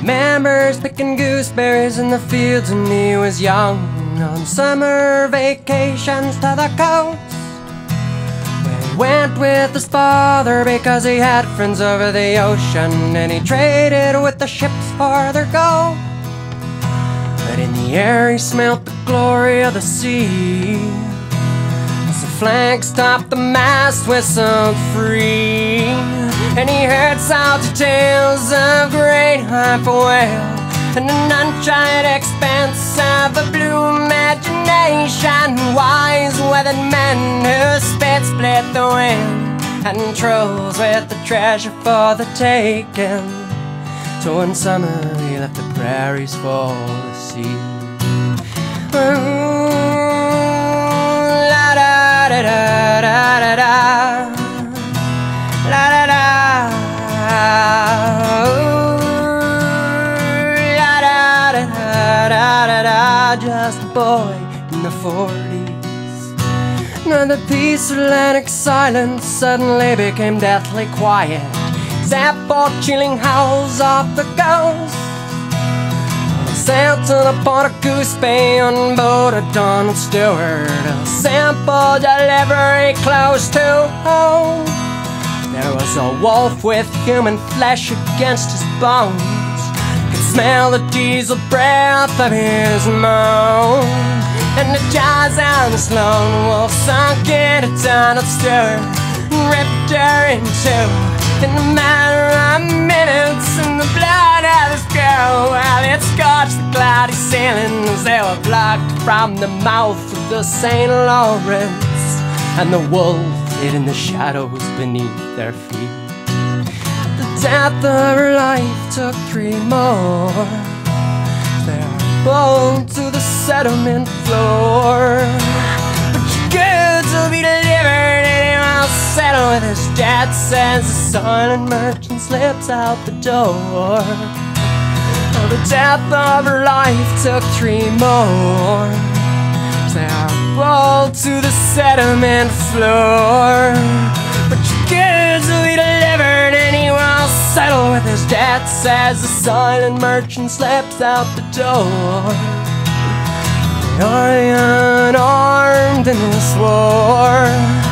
remembers picking gooseberries in the fields when he was young on summer vacations to the coast. He went with his father because he had friends over the ocean and he traded with the ships for their gold. But in the air he smelt the glory of the sea. As the flag stopped, the mast whistled free. And he heard salty tales of great hype whale and an untried expanse of a blue imagination. Wise weathered men who spit split the wind and trolls with the treasure for the taking. So one summer he left the prairies for the sea. Ooh, la da da da Just a boy in the forties. Now the peaceful Atlantic silence suddenly became deathly quiet. zap Zappo chilling howls of the coast. Sailed port of Goose Bay on board a Donald Stewart. A sample delivery close to home. There was a wolf with human flesh against his bones. Smell the diesel breath of his moan. And the jaws on this lone wolf sunk into Donald Stewart and ripped her in two. In a matter of minutes, and the blood of this girl, well, it scorched the cloudy ceilings. They were blocked from the mouth of the St. Lawrence, and the wolf hid in the shadows beneath their feet. Death of her life took three more. They are blown to the settlement floor. But your goods will be delivered and he will settle with his debt, says the silent merchant slips out the door. The death of her life took three more. They are rolled to the settlement floor. But debts as the silent merchant slips out the door. Are unarmed in this war.